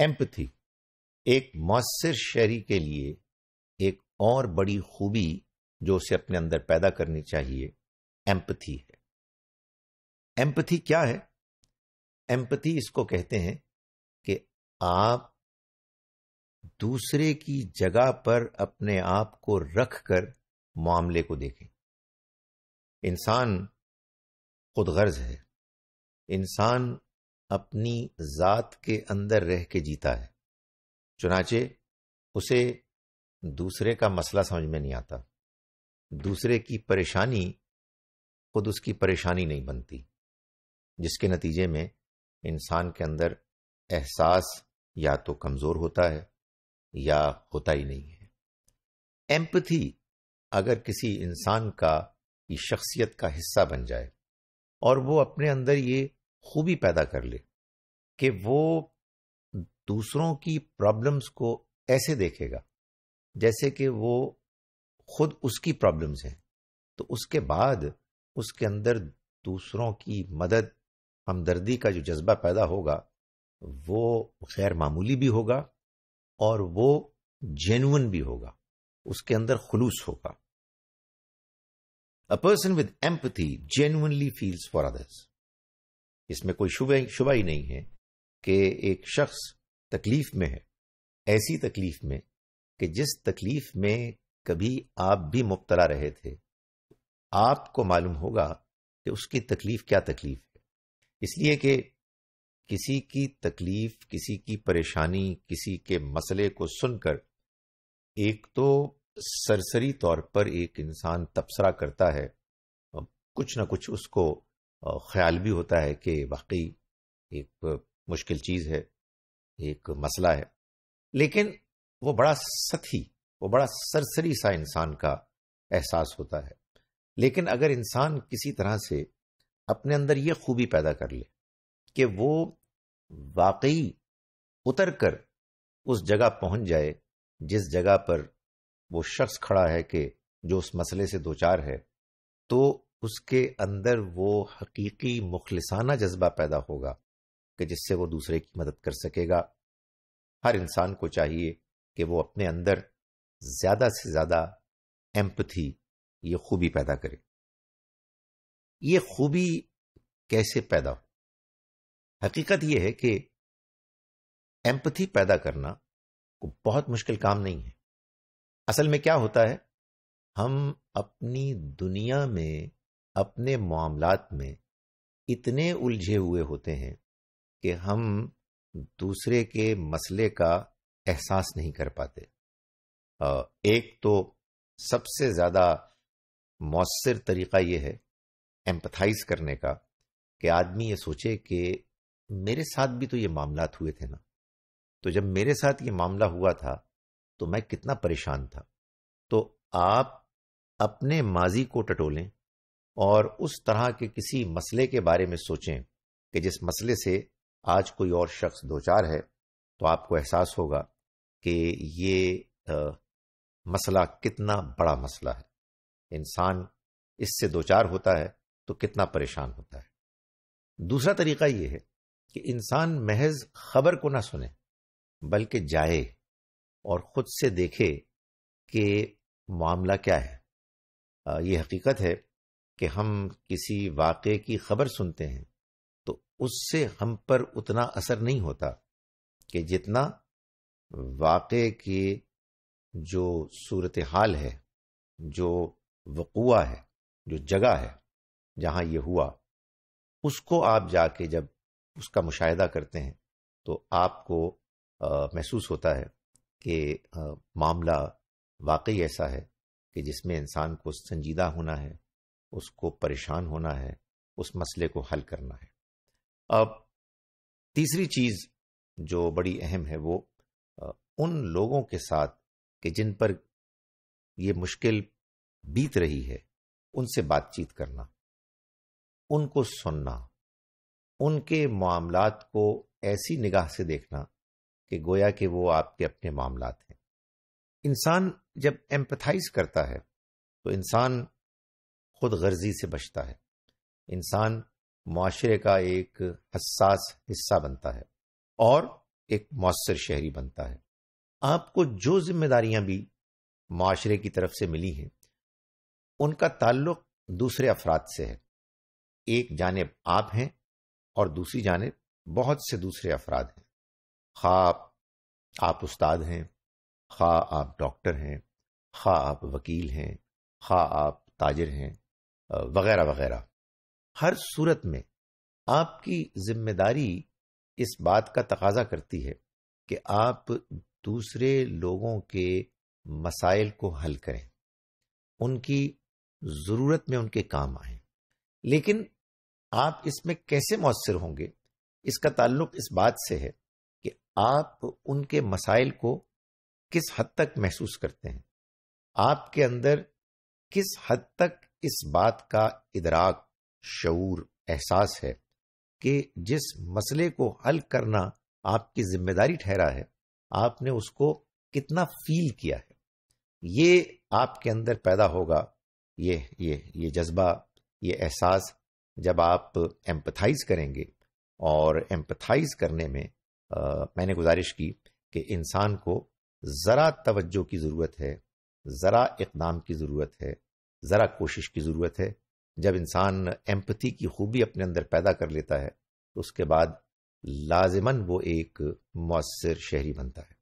Empathy एक मौसर शहरी के लिए एक और बड़ी खूबी जो उसे अपने अंदर पैदा करनी चाहिए एम्पथी है। एम्पथी क्या है? एम्पथी इसको कहते हैं कि आप दूसरे की जगह पर अपने आप को रखकर मामले को देखें। इंसान खुदगर्ज है। इंसान अपनी जात के अंदर रह के जीता है। चुनाचे उसे दूसरे का मसला समझ में नहीं आता। दूसरे की परेशानी खुद उसकी परेशानी नहीं बनती, जिसके नतीजे में इंसान के अंदर एहसास या तो कमज़ोर होता है या होता ही नहीं है। एम्पथी अगर किसी इंसान का शख्सियत का हिस्सा बन जाए और वो अपने अंदर ये खूबी पैदा कर ले कि वो दूसरों की प्रॉब्लम्स को ऐसे देखेगा, जैसे कि वो खुद उसकी प्रॉब्लम्स हैं। तो उसके बाद उसके अंदर दूसरों की मदद, हमदर्दी का जो जज्बा पैदा होगा, वो गैर मामूली भी होगा और वो जेनुअन भी होगा, उसके अंदर खुलूस होगा। A person with empathy genuinely feels for others इसमें कोई शुभ ही नहीं है कि एक शख्स तकलीफ़ में है, ऐसी तकलीफ़ में कि जिस तकलीफ़ में कभी आप भी मुबतला रहे थे, आपको मालूम होगा कि उसकी तकलीफ़ क्या तकलीफ़ है। इसलिए कि किसी की तकलीफ़, किसी की परेशानी, किसी के मसले को सुनकर एक तो सरसरी तौर पर एक इंसान तबसरा करता है कुछ ना कुछ उसको ख्याल भी होता है कि वाकई एक मुश्किल चीज़ है, एक मसला है। लेकिन वो बड़ा सथी, वो बड़ा सरसरी सा इंसान का एहसास होता है। लेकिन अगर इंसान किसी तरह से अपने अंदर ये खूबी पैदा कर ले कि वो वाकई उतर कर उस जगह पहुँच जाए, जिस जगह पर वो शख्स खड़ा है कि जो उस मसले से दो चार है तो उसके अंदर वो हकीकी मुखलसाना जज्बा पैदा होगा कि जिससे वो दूसरे की मदद कर सकेगा। हर इंसान को चाहिए कि वो अपने अंदर ज़्यादा से ज़्यादा एम्पथी, ये खूबी पैदा करे। ये खूबी कैसे पैदा हो? हकीकत यह है कि एम्पथी पैदा करना को बहुत मुश्किल काम नहीं है। असल में क्या होता है? हम अपनी दुनिया में अपने मामलात में इतने उलझे हुए होते हैं कि हम दूसरे के मसले का एहसास नहीं कर पाते। एक तो सबसे ज़्यादा मौसर तरीका यह है एम्पथाइज करने का कि आदमी ये सोचे कि मेरे साथ भी तो ये मामला हुए थे ना। तो जब मेरे साथ ये मामला हुआ था तो मैं कितना परेशान था। तो आप अपने माजी को टटोलें और उस तरह के किसी मसले के बारे में सोचें कि जिस मसले से आज कोई और शख्स दो चार है तो आपको एहसास होगा कि ये आ, मसला कितना बड़ा मसला है। इंसान इससे दो चार होता है तो कितना परेशान होता है। दूसरा तरीका ये है कि इंसान महज खबर को ना सुने बल्कि जाए और खुद से देखे कि मामला क्या है। ये हकीकत है कि हम किसी वाक़े की खबर सुनते हैं तो उससे हम पर उतना असर नहीं होता कि जितना वाक़े की जो सूरत हाल है, जो वकुआ है, जो जगह है जहाँ ये हुआ, उसको आप जाके जब उसका मुशाहिदा करते हैं तो आपको महसूस होता है कि मामला वाकई ऐसा है कि जिसमें इंसान को संजीदा होना है उसको परेशान होना है, उस मसले को हल करना है। अब तीसरी चीज़ जो बड़ी अहम है वो उन लोगों के साथ कि जिन पर ये मुश्किल बीत रही है, उनसे बातचीत करना, उनको सुनना, उनके मामलात को ऐसी निगाह से देखना कि गोया कि वो आपके अपने मामलात हैं। इंसान जब एम्पथाइज करता है तो इंसान खुद गर्जी से बचता है। इंसान मुआशरे का एक हसास हिस्सा बनता है और एक मौसर शहरी बनता है। आपको जो जिम्मेदारियाँ भी माशरे की तरफ़ से मिली हैं, उनका ताल्लुक दूसरे अफराद से है। एक जानब आप हैं और दूसरी जानब बहुत से दूसरे अफराद हैं। खा आप उस्ताद हैं खा आप डॉक्टर हैं खा आप वकील हैं खा आप ताजिर हैं वगैरह वगैरह। हर सूरत में आपकी ज़िम्मेदारी इस बात का तकाजा करती है कि आप दूसरे लोगों के मसाइल को हल करें। उनकी ज़रूरत में उनके काम आए। लेकिन आप इसमें कैसे मौसर होंगे? इसका ताल्लुक इस बात से है कि आप उनके मसाइल को किस हद तक महसूस करते हैं? आपके अंदर किस हद तक इस बात का इदराक शूर एहसास है कि जिस मसले को हल करना आपकी ज़िम्मेदारी ठहरा है आपने उसको कितना फील किया है। ये आपके अंदर पैदा होगा ये ये ये जज्बा ये एहसास जब आप एम्पथाइज करेंगे और एम्पथाइज करने में आ, मैंने गुजारिश की कि इंसान को ज़रा तवज्जो की ज़रूरत है ज़रा इकदाम की ज़रूरत है ज़रा कोशिश की ज़रूरत है। जब इंसान एम्पथी की खूबी अपने अंदर पैदा कर लेता है तो उसके बाद लाजमन वो एक मौसर शहरी बनता है।